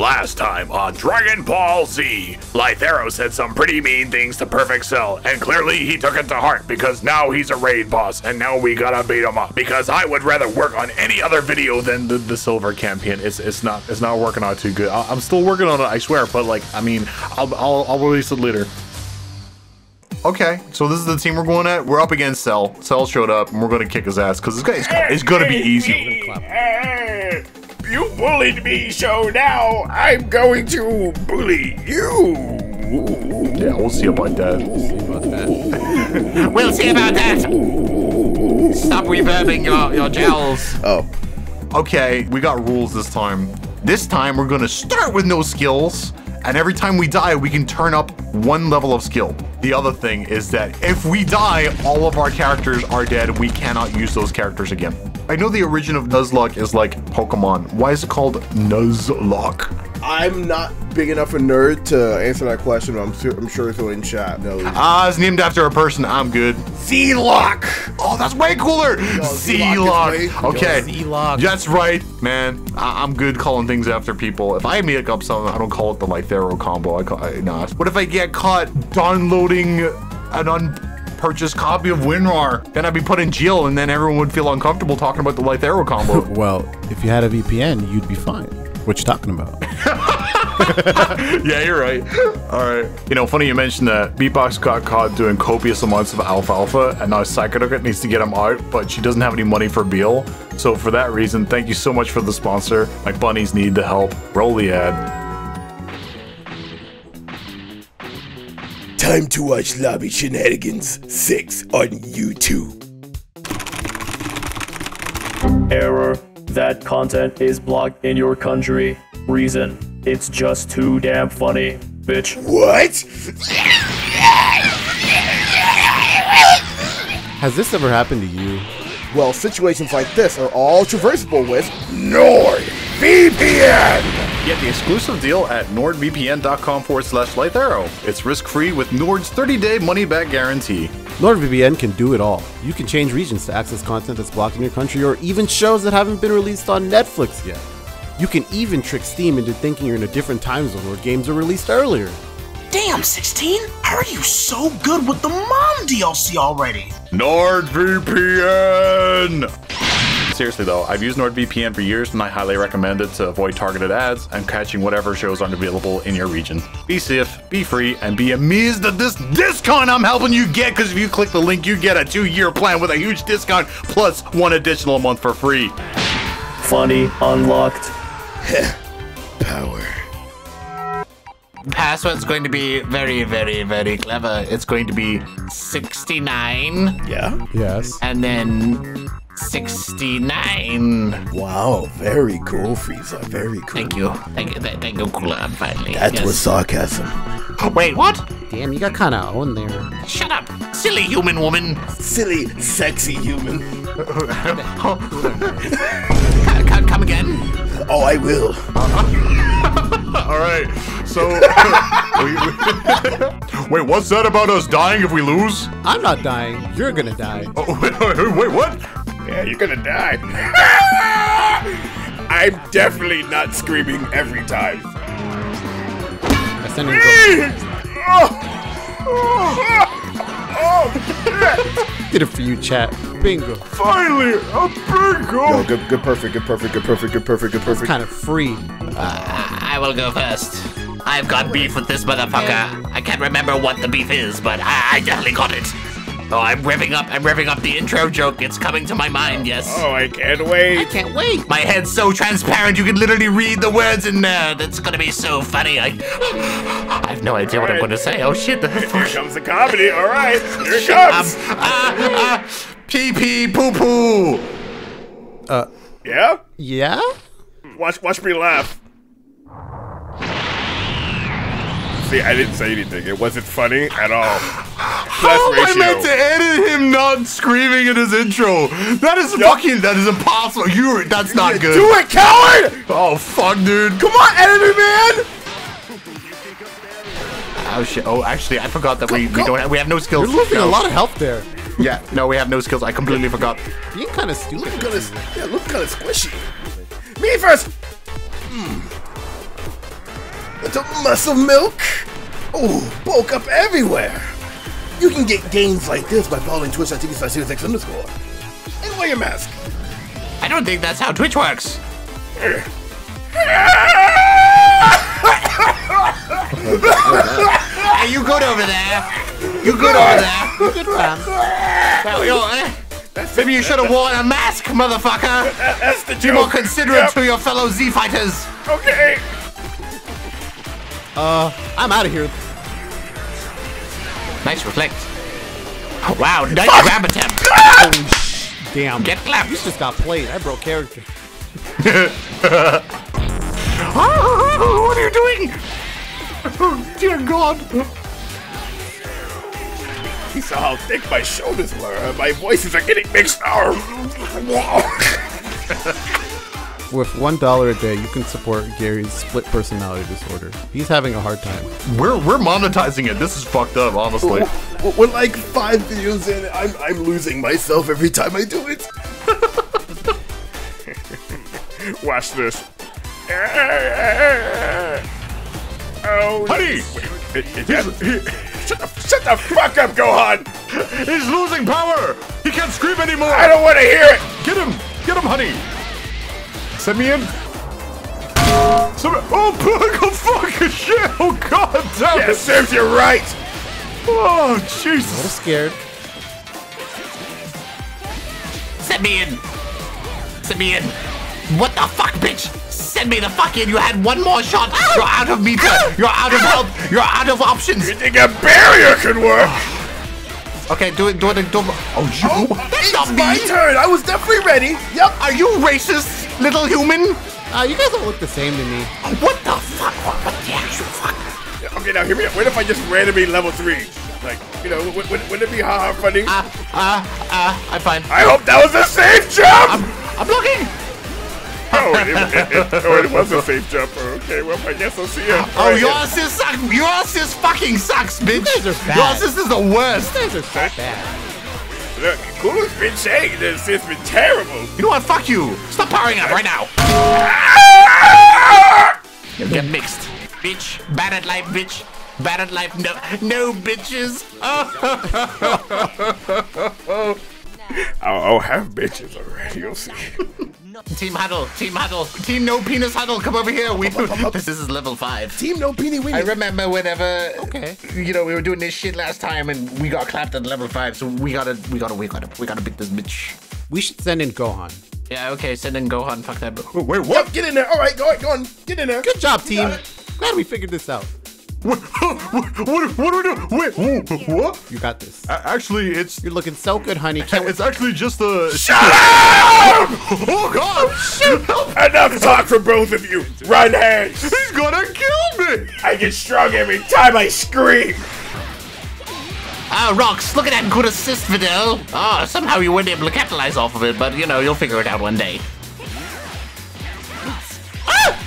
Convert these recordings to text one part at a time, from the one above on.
Last time on Dragon Ball Z, Lythero said some pretty mean things to Perfect Cell, and clearly he took it to heart because now he's a raid boss, and now we gotta beat him up. Because I would rather work on any other video than the, the Silver campaign. It's it's not it's not working out too good. I, I'm still working on it, I swear. But like, I mean, I'll I'll, I'll release it later. Okay, so this is the team we're going at. We're up against Cell. Cell showed up, and we're gonna kick his ass because this guy is it's gonna be easy. Hey, you bullied me, so now I'm going to bully you. Yeah, we'll see about that. We'll see about that. Stop reverbing your, your gels. Oh, Okay, we got rules this time. This time we're gonna start with no skills, and every time we die, we can turn up one level of skill. The other thing is that if we die, all of our characters are dead. We cannot use those characters again. I know the origin of Nuzlocke is like Pokemon. Why is it called Nuzlocke? I'm not big enough a nerd to answer that question. I'm sure I'm sure who in chat knows. Ah, it's named after a person. I'm good. Z-Lock. Oh, that's way cooler. Z-Lock is C-Lock. way- Okay. Z-Lock. That's right, man. I- I'm good calling things after people. If I make up something, I don't call it the Lythero combo. I call I, nah. What if I get caught downloading an unpurchased copy of WinRAR? Then I'd be put in jail, and then everyone would feel uncomfortable talking about the Lythero combo. Well, if you had a VPN, you'd be fine. What you talking about? yeah, you're right. All right. You know, funny you mentioned that. Beatbox got caught doing copious amounts of alfalfa, and now Psychodugget needs to get him out, but she doesn't have any money for Beal. So for that reason, thank you so much for the sponsor. My bunnies need the help. Roll the ad. Time to watch Lobby Shenanigans 6 on YouTube. Error. That content is blocked in your country. Reason. It's just too damn funny. Bitch. What? Has this ever happened to you? Well, situations like this are all traversable with NordVPN. Get the exclusive deal at nordvpn.com forward slash Lythero. It's risk free with Nord's 30 day money back guarantee. NordVPN can do it all. You can change regions to access content that's blocked in your country or even shows that haven't been released on Netflix yet. You can even trick Steam into thinking you're in a different time zone where games are released earlier. Damn, 16? I heard you so good with the mom DLC already. NordVPN! Seriously though, I've used NordVPN for years and I highly recommend it to avoid targeted ads and catching whatever shows aren't available in your region. Be safe, be free, and be amazed at this discount I'm helping you get because if you click the link, you get a two year plan with a huge discount plus one additional month for free. Funny. Unlocked. Power. Password's going to be very, very, very clever. It's going to be 69 Yeah? Yes. and then 69. Wow, very cool, Frieza. Very cool. Thank you. Thank you. Thank you, Cooler. Finally. That Yes. was sarcasm. Wait, what? Damn, you got kind of owned there. Shut up, silly human woman. Silly, sexy human. Come, come, come again. Oh, I will. All right, so wait, what's that about us dying if we lose? I'm not dying. You're gonna die. Oh, wait, wait, wait, what? Yeah, you're gonna die. I'm definitely not screaming every time. I send you Did it for you, chat. Bingo. Finally, a bingo! Yo, good, good, perfect, good, perfect, good, perfect, good, perfect, good, perfect. Kind of free. I will go first. I've got beef with this motherfucker. I can't remember what the beef is, but I, I definitely got it. Oh, I'm revving up. I'm revving up the intro joke. It's coming to my mind. Yes. Oh, I can't wait. I can't wait. My head's so transparent you can literally read the words in there. That's gonna be so funny. I, I have no idea what I'm gonna say. Oh shit! The Here comes the comedy. All right, here it Um, comes. ah, ah, pee pee poo poo. Uh, Yeah? Yeah? Watch, watch me laugh. See, I didn't say anything. It wasn't funny at all. Class Oh, I meant ratio. to edit him not screaming in his intro. That is fucking. That is impossible. You. That's not good. Do it, coward! Oh fuck, dude. Come on, enemy man! Oh shit. Oh, actually, I forgot that we, we go. don't have, we have no skills. You're losing no. a lot of health there. Yeah. No, we have no skills. I completely forgot. Being kind of stupid. Look kind of, yeah, look kind of squishy. Me first. Hmm. A little muscle milk. Oh, bulk up everywhere. You can get gains like this by following twitch.tv slash SiriusX underscore. And wear your mask. I don't think that's how Twitch works. hey, you good over there? You good over there? Good man. Well, you eh? Maybe you should have worn a mask, motherfucker. That's the joke. Be more considerate Yep. to your fellow Z fighters. Okay. Uh, I'm out of here. Nice reflect. Wow, nice grab attempt. Damn. Get clapped. You just got played. I broke character. what are you doing? Oh, dear God. You saw how thick my shoulders were. My voices are getting mixed up. With one dollar a day, you can support Gary's split personality disorder. He's having a hard time. We're we're monetizing it. This is fucked up, honestly. We're- We're like five videos in. I'm, I'm losing myself every time I do it. Watch this. Oh, Honey! It- it- it- shut, the, shut the fuck up, Gohan! He's losing power! He can't scream anymore! I don't want to hear it! Get him! Get him, honey! Send me in. Send me- oh, oh, fuck! Shit! Oh, god damn Yeah, it! serves you right! Oh, I'm Jesus! scared. Send me in. Send me in. What the fuck, bitch? Send me the fuck in. You had one more shot. You're out of meter. You're out of help. You're out of options. You think a barrier could work? Okay, do it. Do it. Do it. Oh, you. Oh, That's not My me. turn. I was definitely ready. Yep. Are you racist, little human? Uh, you guys all look the same to me. What the fuck? What, what the actual fuck? Okay, now hear me out. What if I just randomly level three? Like, you know, would, would, would it be haha funny? Ah, ah, ah. I'm fine. I hope that was a safe jump! I'm blocking. oh, it, it, it, oh, it was a safe jump. Okay, well, I guess I'll see you. Oh, your assist sucks. Your assist fucking sucks, bitch. guys are bad. Your assist is the worst. You guys are so bad. Look, Kulu's been saying this. It's been terrible. You know what? Fuck you. Stop powering up right now. Get mixed. Bitch. Bad at life, bitch. Bad at life. No, no bitches. Oh. I'll, I'll have bitches already. You'll see. Team huddle. Team huddle. Team no penis huddle. Come over here. We. Do this this is level five. Team no peenie weenie. I remember whenever, Okay. you know, we were doing this shit last time and we got clapped at level five. So we gotta, we gotta, we gotta, we gotta beat this bitch. We should send in Gohan. Yeah. Okay. Send in Gohan. Fuck that. Wait, what? Yep, get in there. All right, go on, go on. Get in there. Good job, team. Glad we figured this out. What, what, what, what do we do? Wait, wh- what? You got this. A- Actually, it's You're looking so good, honey. Can't it's actually just a. Shut up! Oh God! Shit! Help! Enough talk from both of you. Run hands. He's gonna kill me! I get strong every time I scream. Ah, Rox, look at that good assist, Videl. Ah, somehow you weren't able to capitalize off of it, but you know, you'll figure it out one day.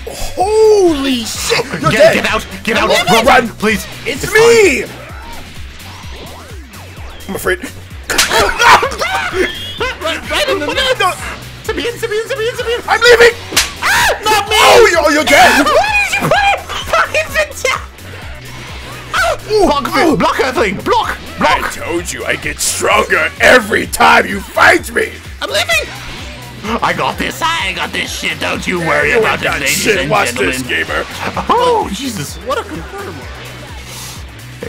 Holy shit! You're Get, dead. get out! Get out! Run, run, please! It's, fine. me. I'm afraid. Right in the nuts! Simeon, Simeon, Simeon, Simeon! I'm leaving. Ah, not me! Oh, you're, you're dead. Why did you put it? Fucking Videl! Block, Vid- block Earthling! Block! I told you I get stronger every time you fight me. I'm leaving! I got this, I got this shit, don't you worry You about it, ladies shit. and Watch gentlemen. this, gamer. Oh, Jesus. What a confirmer.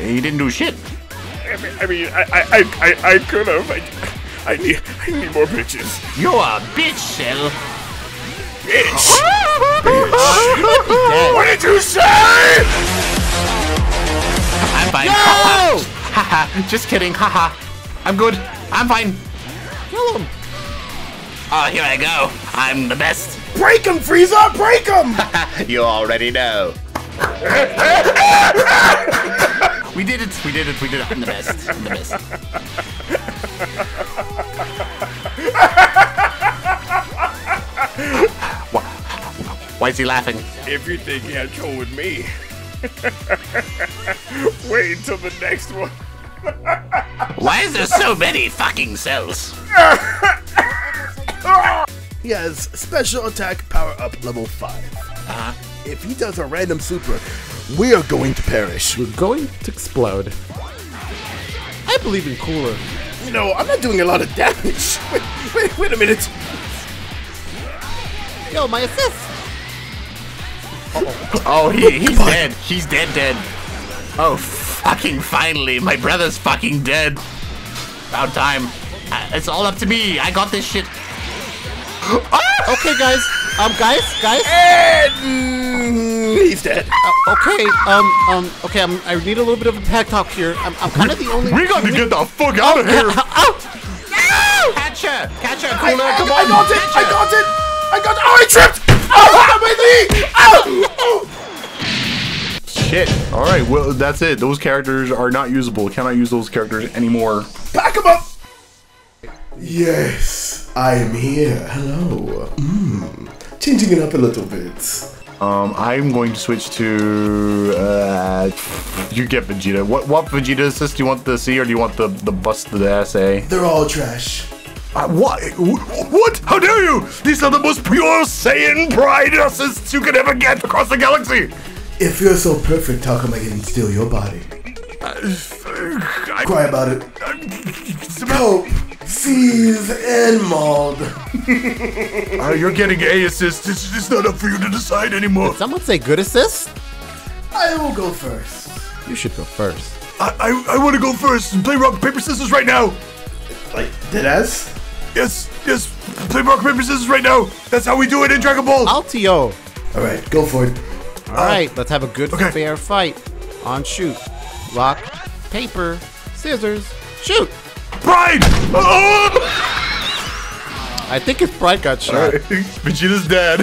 He didn't do shit. I mean, I mean, I, I, I, I, could have. I, I need, I need more bitches. You're a bitch, Cell. Bitch. Dead. What did you say? I'm fine. No! Haha, just kidding. Haha. I'm good. I'm fine. Kill him. Oh, here I go. I'm the best. Break him, Frieza. Break him. You already know. we did it. We did it. We did it. I'm the best. I'm the best. Why, why is he laughing? If you think you have trouble with me, wait until the next one. Why is there so many fucking cells? He has special attack power up level five. if he does a random super, we are going to perish. We're going to explode. I believe in cooler. You know, I'm not doing a lot of damage. Wait, wait, wait a minute. Yo, my assist! Oh, oh, he, he's dead. He's dead, dead. Oh, fucking finally. My brother's fucking dead. About time. Uh, It's all up to me. I got this shit. Okay, guys. Um, guys, guys. And he's dead. Uh, okay, um, um, okay, I'm, I need a little bit of a pep talk here. I'm, I'm kind of the only. We got to get the fuck out of here. Oh! Catcher! Catcher, I, cooler, I, come I on! got it. I catcher. got it. I got. Oh, I tripped. Oh, my knee. Oh, oh. Shit. All right. Well, that's it. Those characters are not usable. Cannot use those characters anymore. Back him up. Yes, I am here. Hello. Mm. Changing it up a little bit. Um, I'm going to switch to. Uh, you get Vegeta. What what Vegeta assist do you want to see, or do you want the the busted ass A? They're all trash. Uh, what? What? How dare you? These are the most pure Saiyan pride assists you could ever get across the galaxy. If you're so perfect, how come I can steal your body? I, Cry about it. Cope, seize, and mauled. uh, you're getting A assist. It's, it's not up for you to decide anymore. Someone say good assist? I will go first. You should go first. I, I, I want to go first and play rock, paper, scissors right now. Like, deadass? Yes, yes. Play rock, paper, scissors right now. That's how we do it in Dragon Ball. Altio! Alright, go for it. Alright, let's have a good, okay. fair fight. On shoot. Rock, paper, scissors, shoot! Pride! Oh! I think his pride got shot. Vegeta's dead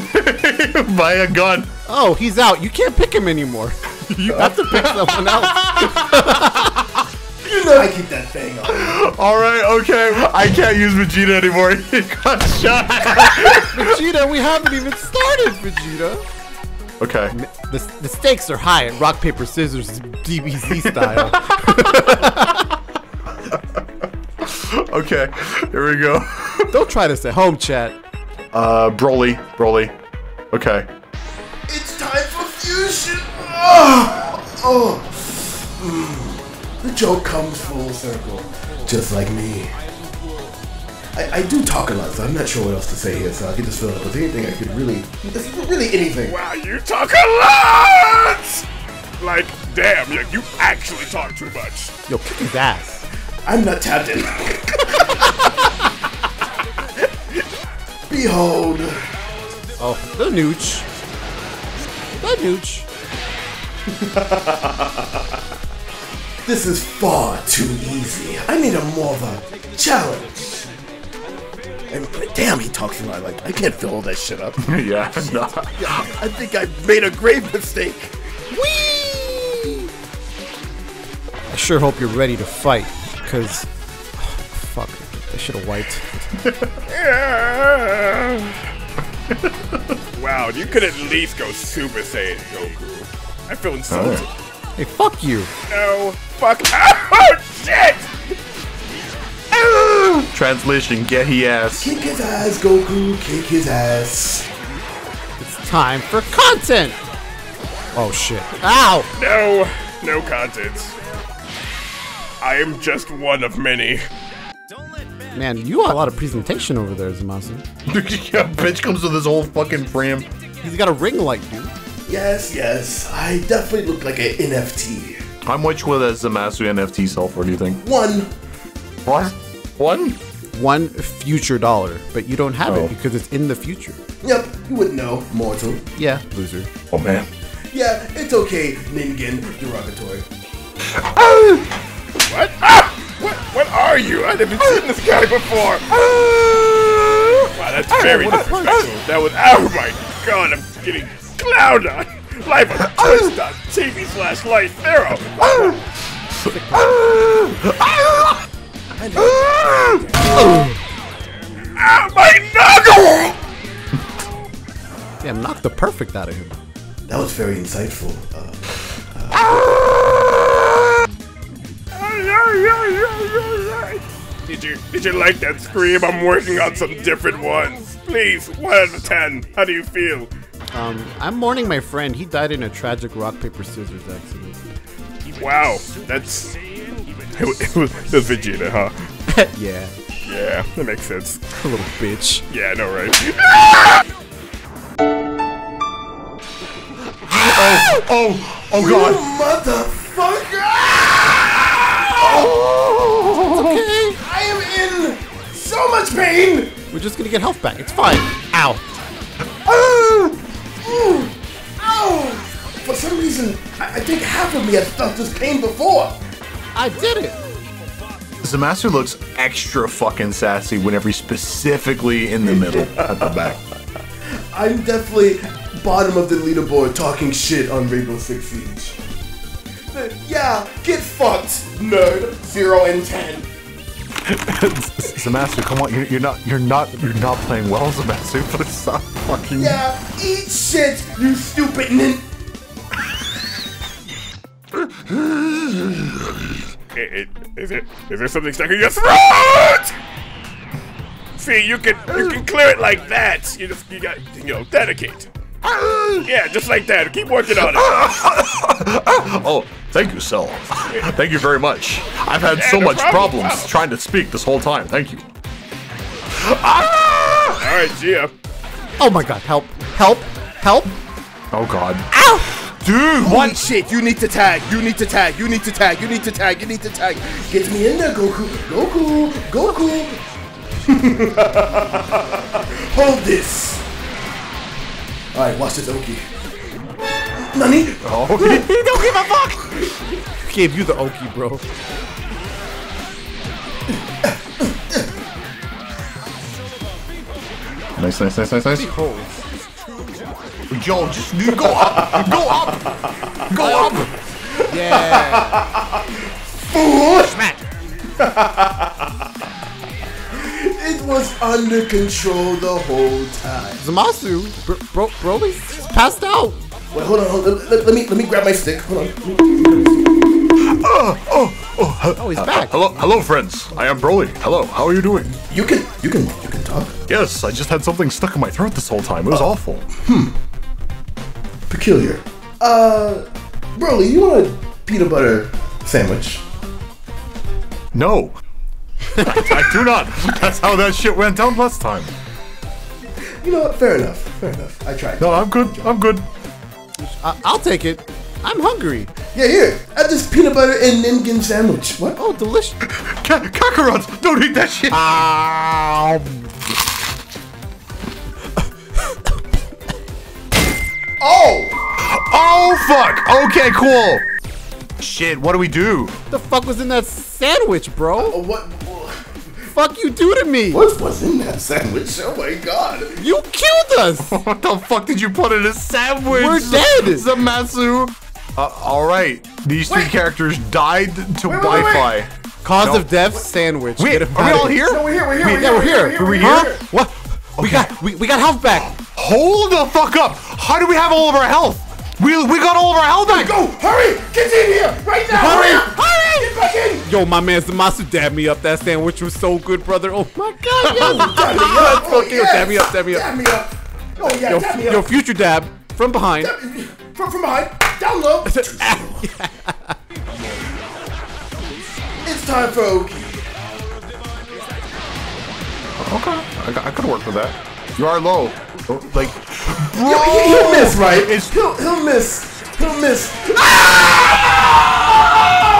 by a gun. Oh, he's out. You can't pick him anymore. you have to pick someone else. You know I keep that thing on. All right. Okay. I can't use Vegeta anymore. He got shot. Vegeta, we haven't even started, Vegeta. Okay. The, the stakes are high at rock, paper, scissors, is DBZ style. Okay. Here we go. Don't try this at home, chat. Uh, Broly. Broly. Okay. It's time for fusion! Oh! oh. Mm. The joke comes full circle. Just like me. I, I do talk a lot, so I'm not sure what else to say here, so I can just fill it up with anything I could really. It's really anything. Wow, you talk a lot! Like, damn, you, you actually talk too much. Yo, kick his ass. I'm not tapped in. Behold. Oh, the nooch. The nooch. This is far too easy. I need a more of a challenge. And damn, he talks a lot. Like I can't fill all that shit up. yeah. No. I think I made a grave mistake. Whee! I sure hope you're ready to fight, because. fuck, I should have wiped. wow, you could at least go Super Saiyan Goku. I feel insulted. Hey, fuck you. No, fuck. Oh, shit! Translation: Get he ass. Kick his ass, Goku. Kick his ass. It's time for content! Oh shit. Ow! No, no content. I am just one of many. Man, you got a lot of presentation over there, Zamasu. yeah, bitch comes with his whole fucking frame. He's got a ring light, dude. Yes, yes. I definitely look like an NFT. How much will that Zamasu NFT sell for? Do you think? One. What? One? One future dollar, but you don't have Oh. it because it's in the future. Yep, you wouldn't know. Mortal. Yeah, loser. Oh man. Yeah, it's okay, Ningen. Derogatory. Ah! What? Ah! What? What are you? I've never seen this guy before. Wow, that's very disrespectful. That was. Oh my god, I'm getting clowned on. Live on Twitch on TV slash Light Pharaoh. Ah, my knuckle! Yeah, knock the perfect out of him. That was very insightful. Uh, Did you did you like that scream? I'm working on some different ones. Please, one out of ten. How do you feel? Um, I'm mourning my friend. He died in a tragic rock paper scissors accident. Wow, that's. It was, it was, it was Vegeta, huh? yeah, Yeah, that makes sense. a little bitch. Yeah, I know, right? Oh, oh oh, god. You Motherfucker! So much pain! we're just gonna get health back. It's fine. Ow. Ow! For some reason, I, I think half of me has felt this pain before. I did it. Zamasu looks extra fucking sassy whenever he's specifically in the middle at the back. I'm definitely bottom of the leaderboard talking shit on Rainbow Six Siege. Uh, Yeah, get fucked, nerd. Zero and ten. Zamasu, come on, you're, you're not, you're not, you're not playing well, Zamasu. Please stop fucking. Yeah, eat shit, you stupid nin. It, it, is it? Is there something stuck in your throat? See, you can you can clear it like that. You just you got you know dedicate. Yeah, just like that. Keep working on it. Oh, thank you, Cell. Thank you very much. I've had so much problems trying to speak this whole time. Thank you. Ah! All right, Gia. Oh my god, help, help, help. Oh god. Ow! Dude, Holy what? shit, you need to tag, you need to tag, you need to tag, you need to tag, you need to tag. Get me in there, Goku. Goku, Goku. Hold this. Alright, watch this Oki. Nani? Oh, He don't give a fuck. Gave you the Oki, bro. nice, nice, nice, nice, nice. Yo, just dude, go up, go up, go up. Yeah. It was under control the whole time. Zamasu, bro, bro, Broly's passed out. Wait, hold on, hold on. Let, let me let me grab my stick. Hold on. Oh, Oh oh, oh, he's back. Hello, hello, friends. I am Broly. Hello, how are you doing? You can you can you can talk. Yes, I just had something stuck in my throat this whole time. It was awful. Hmm. Peculiar. Uh, Broly, you want a peanut butter sandwich? No. I, I do not. That's how that shit went down last time. You know what? Fair enough. Fair enough. I tried. No, I'm good. I'm good. I- I'll take it. I'm hungry. Yeah, here. Add this peanut butter and Ningen sandwich. What? Oh, delicious. Ka- Kakarot, don't eat that shit. Um. Oh! Oh fuck. Okay, cool. Shit, what do we do? The fuck was in that sandwich, bro? Oh, What? Fuck you do to me? What was in that sandwich? Oh my god! You killed us. What the fuck did you put in a sandwich? We're dead. Zamasu. Uh, all right, these three characters died to wait, wait. Wi-Fi. Cause No. of death sandwich. Wait, are we all here? No, we're here. We're here. We- we're yeah, we're here. We're here. Huh? we're here. What? We got we, we got health back. Hold the fuck up! How do we have all of our health? We we got all of our health back. Go! Hurry! Get in here! Right now! Hurry! Hurry! Get back in! Yo, my man Zamasu dabbed me up. That sandwich was so good, brother. Oh my god, yo. Oh, dab me up! Oh, Okay, yo, dab me up, dab me up. Dab me up! Oh yeah, Yo, dab me yo, up! future dab from behind. From, from behind, down low. it's time for Oki. Okay, I, got- I could work with that. You are low. Like, Yo, he, he'll miss, right? he'll, he'll miss. He'll miss. Ah!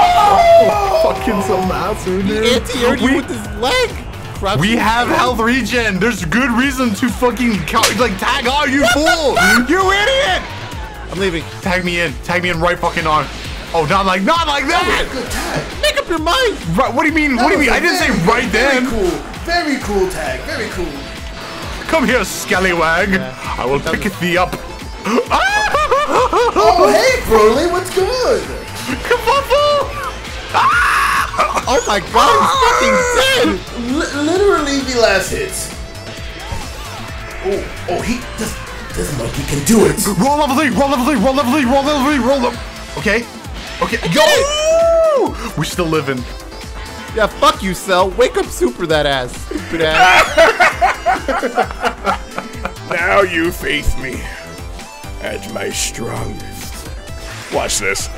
Fucking Zamasu, dude. Anti-aired you with his leg. We have health regen. There's good reason to fucking count, like tag on, you fool! you idiot! I'm leaving. Tag me in. Tag me in right fucking on. Oh, not like, not like that! Good tag. Make up your mind. Right, what do you mean? That what do you mean? I didn't say very- right then. Very cool. Very cool tag. Very cool. Come here, scallywag. I will pick thee up. Oh, hey, Broly, what's good? Oh my god, he's fucking dead. L- literally the last hit. Oh, oh, he this this monkey can do it. roll level three, roll level three, roll level three, roll level three, roll level. Okay, okay, go! We're still living. Yeah, fuck you, Cell. Wake up super that ass. Stupid ass. Now you face me. at my strongest. Watch this.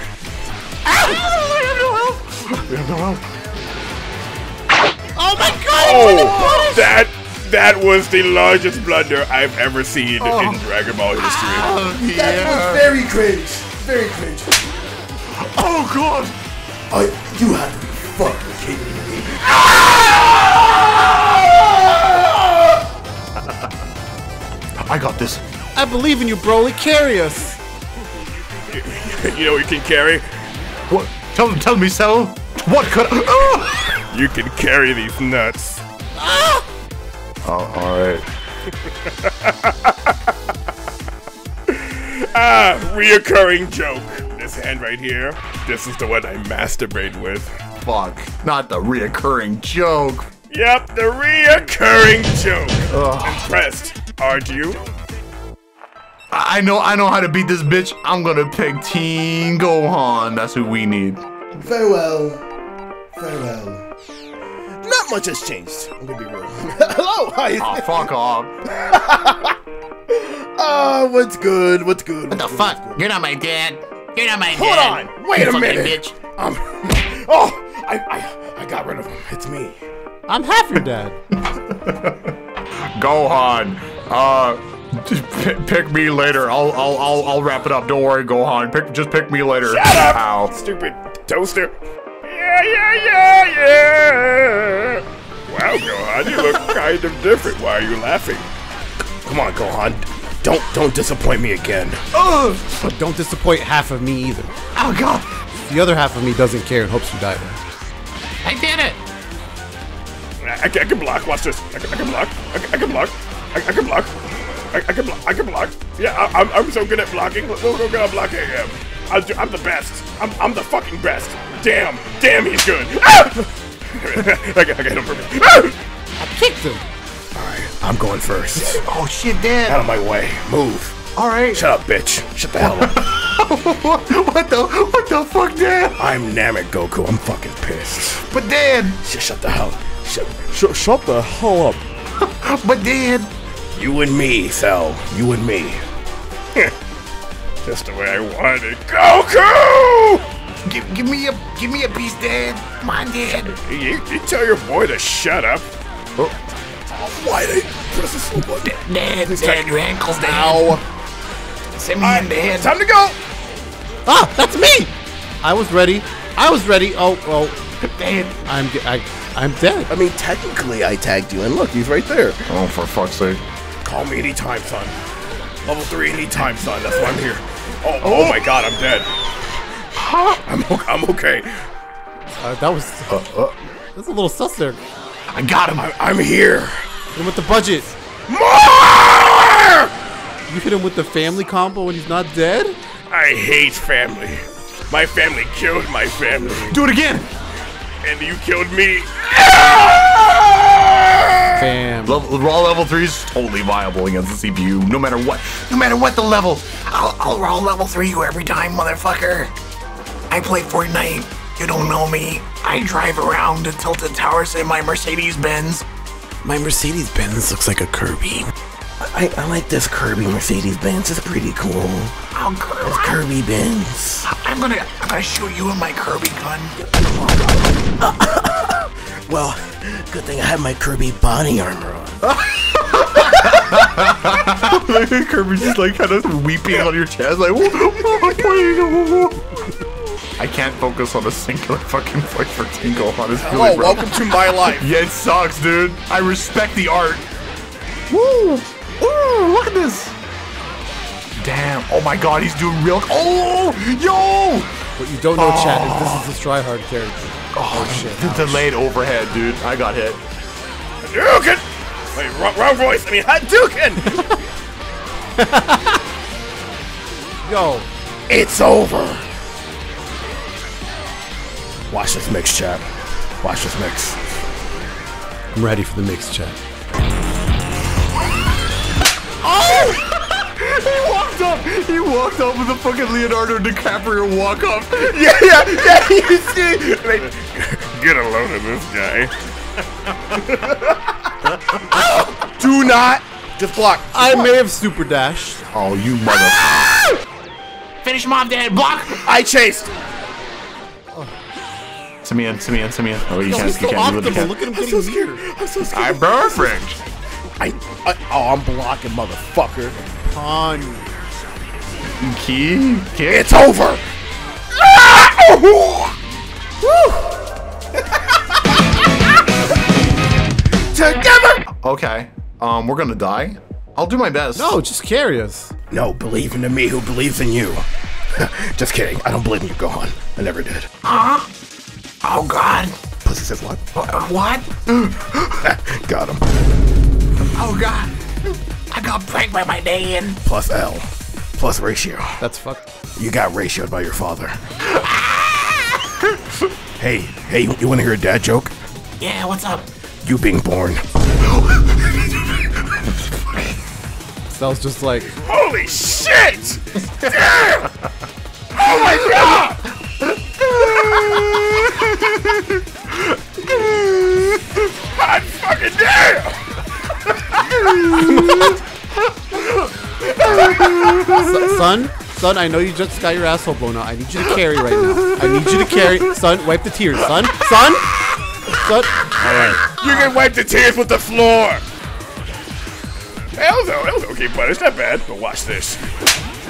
Oh my god! Oh, that that was the largest blunder I've ever seen oh. in Dragon Ball history. That was very cringe. Very cringe. Oh god! I, you have to be fucking kidding me. I got this. I believe in you, Broly. Carry us. you know what you can carry? What? Tell tell me, Cell. What could? Ah! You can carry these nuts. Oh, all right. Ah, reoccurring joke. This hand right here, this is the one I masturbate with. Fuck. Not the reoccurring joke. Yep, the reoccurring joke. Impressed, aren't you? I I know I know how to beat this bitch. I'm gonna pick Teen Gohan. That's who we need. Farewell. Farewell. Not much has changed. I'm gonna be real. Hello, hi. Oh, fuck off. Ah, what's good? What's good? What the fuck? You're not my dad. You're not my Hold dad. on. Wait you a minute. Bitch. Um. Oh, I, I, I got rid of him. It's me. I'm half your dad. Gohan. Uh, just p- pick me later. I'll I'll I'll I'll wrap it up. Don't worry, Gohan. Pick just pick me later. Shut up, Ow. stupid toaster. Yeah, yeah, yeah, yeah. Wow, Gohan, you look kind of different. Why are you laughing? Come on, Gohan. Don't don't disappoint me again. But don't disappoint half of me either. Oh god. The other half of me doesn't care and hopes you die. I did it. I, I, can- I can block. Watch this. I can, I can block. I, can- I can block. I, I can block. I, I can block. I can block. Yeah, I, I'm, I'm so good at blocking. Look, look how at blocking I am. I, do- I'm the best. I'm, I'm the fucking best. Damn. Damn, he's good. Ah! I got, I got him for me. Ah! I kicked him. Alright, I'm going first. Oh shit, Dad. Out of my way. Move. All right. Shut up, bitch. Shut the hell up. what the what the fuck, Dad? I'm Namek Goku. I'm fucking pissed. But Dad. Shut, shut the hell. Shut, shut, shut the hell up. But Dad. You and me, Cell. You and me. Just the way I wanted. Goku! Give, give me a give me a piece, Dad. Come on, Dad. You, you tell your boy to shut up. Oh. Why they press the slow button? Dad, Dad, your ankles, Dad. Ow. Send me in, Dad. Time to go! Ah, that's me. I was ready. I was ready. Oh, oh. Dad. I'm I, I'm dead. I mean, technically, I tagged you, and look, he's right there. Oh, for fuck's sake. Call me anytime, son. Level 3 anytime, son. That's why I'm here. Oh, oh my god, I'm dead. I'm, I'm okay. Uh, that was that's a little sus there. I got him. I, I'm here. And with the budget, More! you hit him with the family combo and he's not dead. I hate family. My family killed my family. Do it again. And you killed me. Fam. Level, raw level three is totally viable against the CPU, no matter what. No matter what the level. I'll, I'll roll level 3 you every time, motherfucker. I play Fortnite. You don't know me. I drive around to Tilted Towers in my Mercedes Benz. My Mercedes Benz looks like a Kirby. I, I like this Kirby Mercedes Benz. It's pretty cool. I'll cur- Kirby Benz. I'm gonna, I'm gonna shoot you with my Kirby gun. Well, good thing I have my Kirby body armor on. Kirby's just like kind of weeping on your chest, like. I can't focus on a singular fucking fight for Tingle on his Hello, really rough. welcome to my life. Yeah, it sucks, dude. I respect the art. Woo! Ooh, look at this. Damn. Oh my god, he's doing real. Oh! Yo! What you don't know, chat, is this is the ah. tryhard character. Oh, oh, shit. The delayed overhead, dude. I got hit. Hadouken! Wait, wrong, wrong voice. I mean, Hadouken! Yo, it's over. Watch this mix, chat. Watch this mix. I'm ready for the mix, chat. Oh! He walked up. He walked up with a fucking Leonardo DiCaprio walk up. Yeah, yeah, yeah, you see? Like, Get a load of this guy. Do not Just block. I may have super dashed. Oh, you mother. Finish mom, Dad. Block. I chased. Oh. Send me in, send me in, me. Oh, you Yo, can't, you can't. You optimal. can't. Look at him I'm getting so scared. I'm so scared. I'm perfect. I, I, oh, I'm blocking, motherfucker. Pawn. Key, kick. It's over. Together. Okay. Um, we're gonna die. I'll do my best. No, just carry us. No, believe in me who believes in you. Just kidding. I don't believe in you, Gohan. I never did. Huh? Oh God. Pussy says what? What? Got him. Oh God. I got pranked by my dad. Plus L. Plus ratio. That's fucked. You got ratioed by your father. hey, hey, you want to hear a dad joke? Yeah. What's up? You being born. Cell's just like, Holy shit! Damn! Oh my god! Hot fucking damn! son, son, I know you just got your asshole blown out. I need you to carry right now. I need you to carry. Son, wipe the tears. Son, son, son. You can wipe the tears with the floor! Elzo, Elzo okay, but it's not bad. But watch this.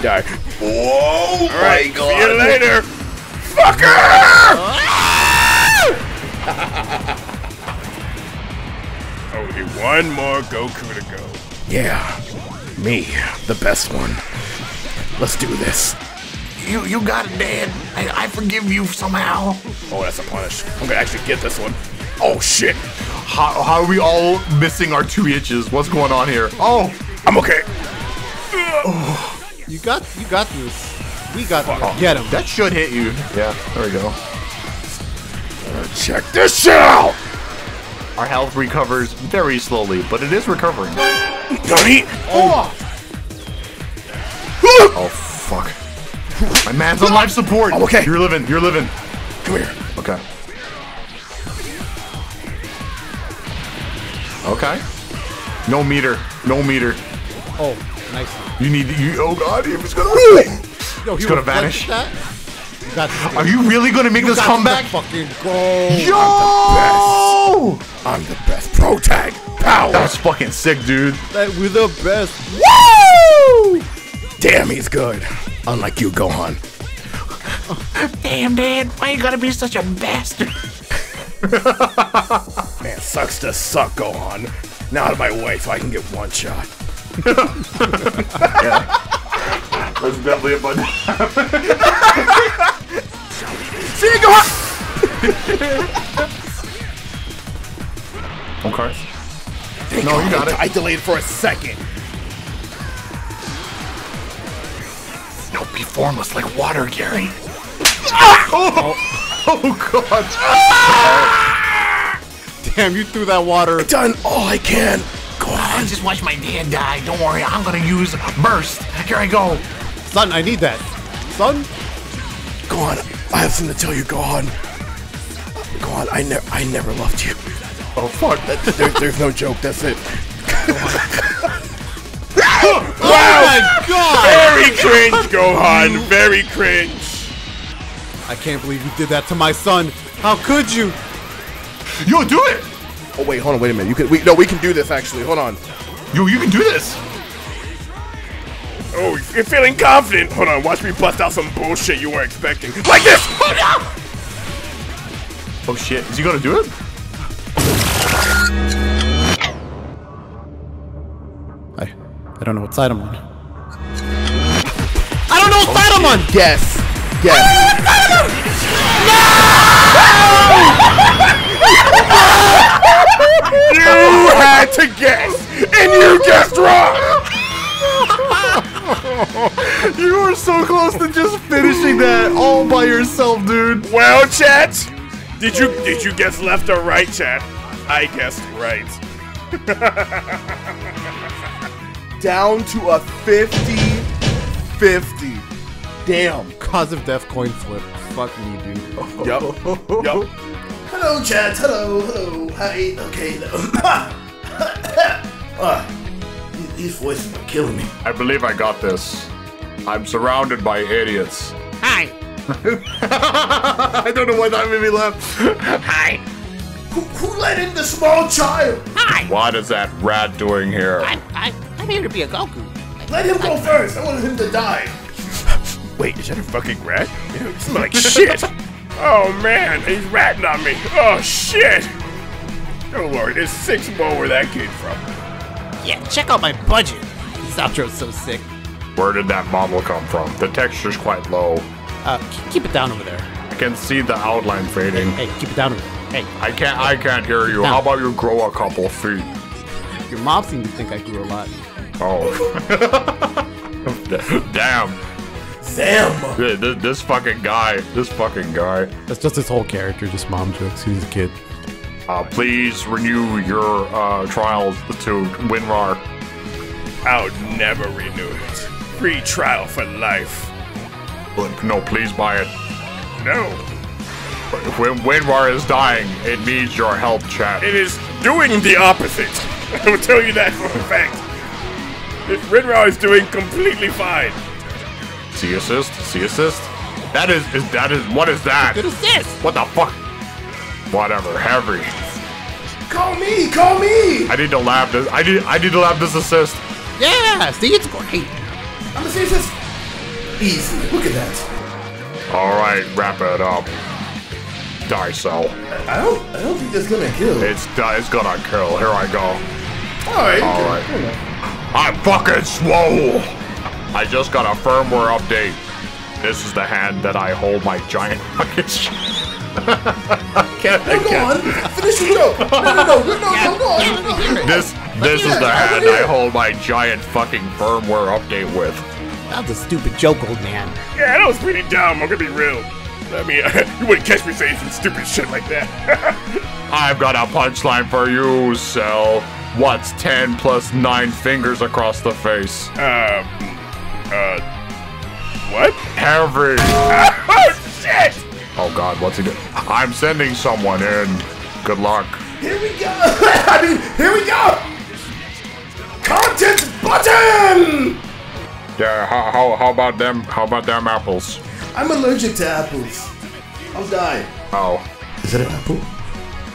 Die. Whoa! Alright, see you later! Fucker! Oh, Only one more Goku to go. Yeah, me, the best one. Let's do this. You you got it, Dad. I, I forgive you somehow. Oh, that's a punish. I'm gonna actually get this one. Oh shit! How, how are we all missing our two itches? What's going on here? Oh, I'm okay. You got, you got this. We got this. Get him. that should hit you. Yeah, there we go. Check this shit out! Our health recovers very slowly, but it is recovering. Nani? Oh, oh fuck. My man's on life support. I'm okay. You're living. You're living. Come here. Okay. Okay. No meter. No meter. Oh, nice. You need. You. Oh god. He was gonna. Yo, he It's gonna vanish. That? You got this. Are you really gonna make You this got comeback? this Fucking go. Yo! I'm the best. Pro tag power. That's fucking sick, dude. That we're the best. Woo! Damn, he's good. Unlike you, Gohan. Damn, Dad. Why you gotta be such a bastard? Man, sucks to suck, Gohan. Now out of my way so I can get one shot. That's definitely a button. See you, Gohan! Okay. No, you got it. I delayed for a second. No, be formless like water, Gary. Ah! Oh. oh oh god. Ah! Damn, you threw that water. Done all I can. I Gohan. just watched my dad die. Don't worry, I'm gonna use burst. Here I go. Son, I need that. Son? Go on. I have something to tell you, Go on. Go on. I never, I never loved you. Oh fuck. There, there's no joke. That's it. Oh my god! Very cringe, Gohan. Very cringe. I can't believe you did that to my son. How could you? Yo, do it. Oh wait, hold on. Wait a minute. You can. We, no, we can do this. Actually, hold on. Yo, you can do this. Oh, you're feeling confident. Hold on. Watch me bust out some bullshit you weren't expecting. Like this. Oh shit. Is he gonna do it? I, I don't know what side I'm on. I don't know what side I'm on. Guess. Guess. you had to guess, and you guessed wrong. You were so close to just finishing that all by yourself, dude. Well, chat, did you did you guess left or right, chat? I guessed right. Down to a 50-50. Damn. Cause of death coin flip. Fuck me, dude. Yup. Yup. Hello, chat. Hello, hello. Hi. Okay. uh, These voices are killing me. I believe I got this. I'm surrounded by idiots. Hi. I don't know why that made me laugh. Hi. Who, who let in the small child? Hi. What is that rat doing here? I'm, I'm, I'm here to be a Goku. Let him go first. I wanted him to die. Wait, is that a fucking rat? Yeah, it smells like shit. Oh man, he's ratting on me. Oh shit. Don't worry, there's six more where that came from. Yeah, check out my budget. This outro's so sick. Where did that model come from? The texture's quite low. Uh, keep it down over there. I can see the outline fading. Hey, keep it down over there. Hey, I can't. I can't hear you. How about you grow a couple feet? your mom seemed to think I grew a lot. Oh. Damn. Sam. Th- th- This fucking guy. This fucking guy. That's just his whole character, just mom jokes. He's a kid. Uh, please renew your uh, trials to WinRAR. I'll never renew it. Free trial for life. But No, please buy it. No, When WinRAR is dying, it needs your help, chat. it is doing the opposite. I will tell you that for a fact. This WinRAR is doing completely fine. C assist? C assist? That is, is that is what is that? Good assist. What the fuck? Whatever, heavy. Call me. Call me. I need to lab this. I need I need to lab this assist. Yeah, see, it's great. I'm gonna say this. Easy. Look at that. All right, wrap it up. Die cell. I don't. I don't think that's gonna kill. It's it's gonna kill. Here I go. All right. All okay. right. I'm fucking swole. I just got a firmware update. This is the hand that I hold my giant fucking. sh- can't, No, go on. Finish your joke. No, no, no, no, no, no, go on. No, no. This this is the hand. I hold my giant fucking firmware update with. That's a stupid joke, old man. Yeah, that was pretty dumb. I'm gonna be real. I mean, you wouldn't catch me saying some stupid shit like that. I've got a punchline for you, Cell. What's 10 plus 9 fingers across the face? uh, uh, what? Heavy. Oh shit! Oh god, what's he doing? I'm sending someone in. Good luck. Here we go. I mean, here we go. Content button. Yeah, how, how, how about them? How about them apples? I'm allergic to apples. I'll die. Oh, Is that an apple?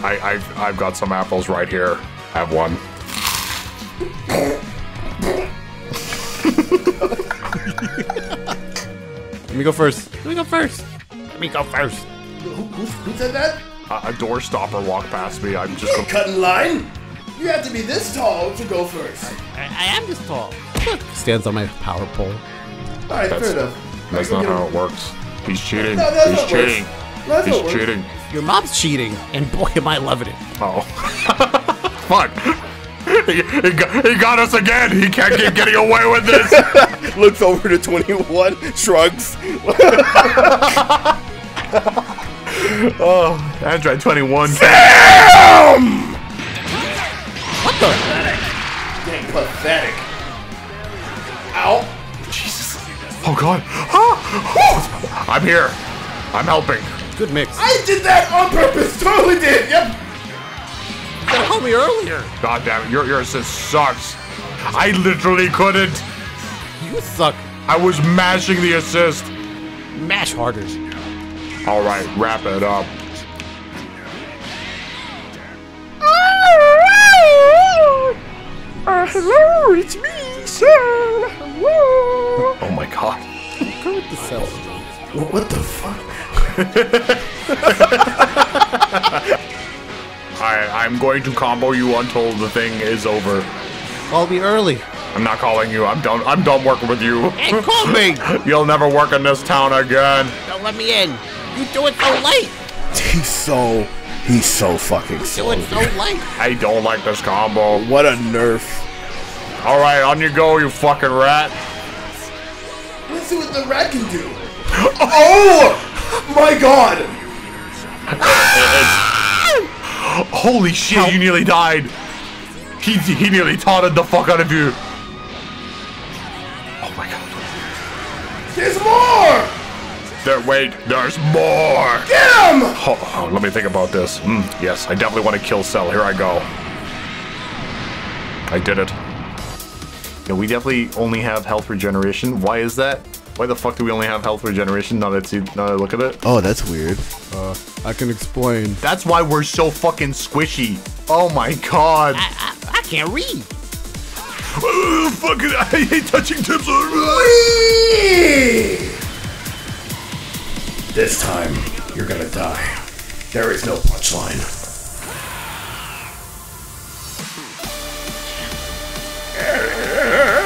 I, I've, I've got some apples right here. Have one. Let me go first. Let me go first. Let me go first. Who, who, who said that? A, a door stopper walked past me. I'm just. Don't cut in line. You have to be this tall to go first. I, I am this tall. Look, stands on my power pole. All right, That's- fair enough. That's not how get it works. He's cheating. No, that's He's cheating. He's cheating. Your mom's cheating, and boy, am I loving it. Oh. Fuck. He, he, got, he got us again. He can't keep getting away with this. Looks over to 21, shrugs. oh, Android 21. Dang, pathetic. Ow. Jesus. Oh god. Ah! I'm here. I'm helping. Good mix. I did that on purpose. Totally did. Yep. You could call me earlier. God damn it. Your, your assist sucks. I literally couldn't. You suck. I was mashing the assist. Mash harder. All right, wrap it up. Ah, hello, it's me, sir. Hello. Oh my god. Go with the cell. What the fuck? I, I'm going to combo you until the thing is over. Call me early. I'm not calling you. I'm done. I'm done working with you. Hey, call me. You'll never work in this town again. Don't let me in. You do it so late. He's so, he's so fucking Do slow. it so late. I don't like this combo. What a nerf. All right, on you go, you fucking rat. Let's see what the rat can do. oh my god. Holy shit, you nearly died. He, he nearly taunted the fuck out of you. Oh my god. There's more. There, wait, there's more. Get him. Oh, oh, let me think about this. Mm, yes, I definitely want to kill Cell. Here I go. I did it. Yeah, we definitely only have health regeneration. Why is that? Why the fuck do we only have health regeneration now that, I see, now that I look at it? Oh, that's weird. Uh, I can explain. That's why we're so fucking squishy. Oh my god. I, I, I can't read. Oh, fucking, I hate touching tips. This time, you're gonna die. There is no punchline.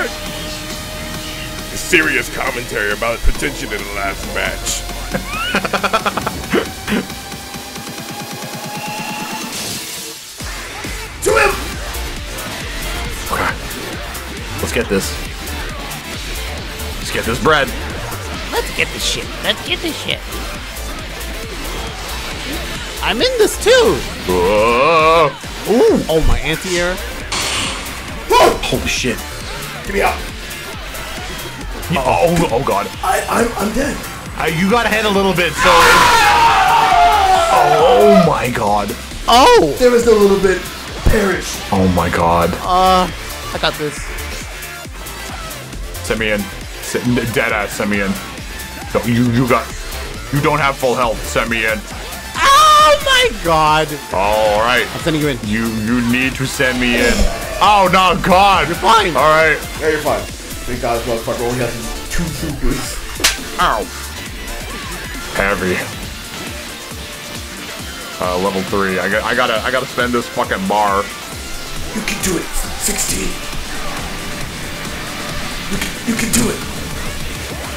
Serious commentary about potential in the last match. To him! Okay. Let's get this. Let's get this bread. Let's get this shit. Let's get this shit. I'm in this too. Whoa. Ooh. Oh, my anti-air. Holy shit. Give me out. Oh, oh, oh god. I, I'm, I'm dead. Uh, you got ahead a little bit, so. Oh my god. Oh. There was no little bit. Perish. Oh my god. Uh, I got this. Send me in. Sit, dead ass, send me in. No, you, you got. You don't have full health. Send me in. Oh my god. All right. I'm sending you in. You you need to send me in. Oh no, God. You're fine. All right. Yeah, you're fine. This motherfucker only has two supers. Ow. Heavy. Uh, level three. I got. I gotta. I gotta spend this fucking bar. You can do it. 16. You can, you can do it.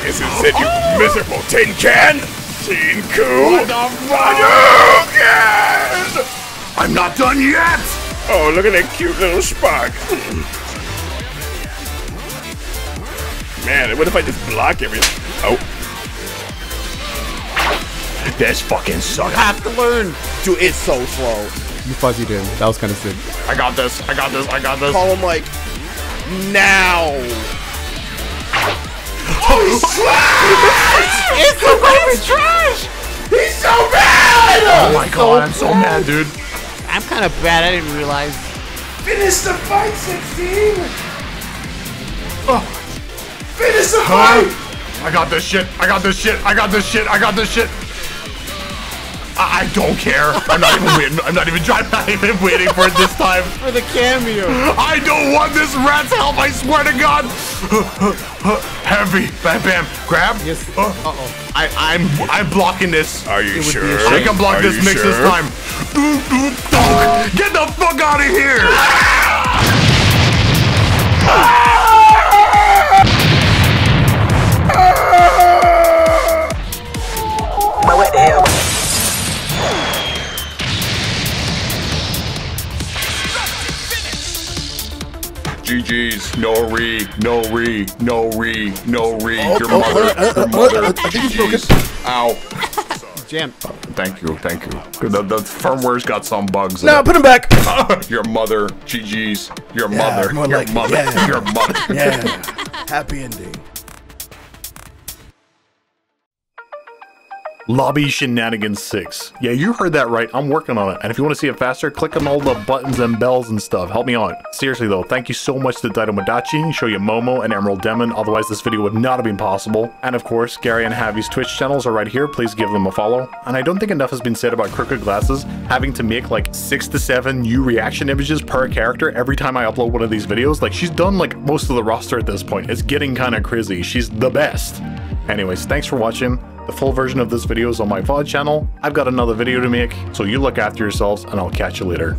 This is it, you miserable tin can! Tin! What the fuck? I'm not done yet. Oh, look at that cute little Spock. Man, what if I just block everything? Oh, This fucking sucks. I have to learn. Dude, it's so slow. You fuzzied in. That was kind of sick. I got this. I got this. I got this. Call him like, now. It's so garbage trash. He's so bad! Oh my god, I'm so mad, dude. I'm kind of bad. I didn't realize. Finish the fight, 16! Finish the fight! I got this shit. I got this shit. I got this shit. I got this shit. I, I don't care. I'm not even waiting. I'm not even trying. I'm not even waiting for it this time. For the cameo. I don't want this rat's help. I swear to God. Heavy. Bam, bam. Grab. Yes. Uh, Uh-oh. I, I'm, I'm blocking this. are you sure? a I can block Are this you mix this time. Ooh, ooh, thunk. Get the fuck out of here. GG's. re. No re. No re. No re. Your oh, mother. uh, uh, Your uh, mother. uh, I think it's GG's. Ow. Jam. Thank you. Thank you. The, the firmware's got some bugs. in No, put him back! Your mother, GG's. Your Yeah, mother. more Your like mother. yeah. Your mother. Yeah. Happy ending. Lobby Shenanigans 6. Yeah, you heard that right. I'm working on it. And if you want to see it faster, click on all the buttons and bells and stuff. Help me out. Seriously though, thank you so much to Daito Modachi, Shoyou Momo, and Emerald Demond. Otherwise, this video would not have been possible. And of course, Gary and Javi's Twitch channels are right here. Please give them a follow. And I don't think enough has been said about Krooked Glasses having to make like six to seven new reaction images per character every time I upload one of these videos. Like she's done like most of the roster at this point. It's getting kind of crazy. She's the best. Anyways, thanks for watching. The full version of this video is on my VOD channel. I've got another video to make, so you look after yourselves and I'll catch you later.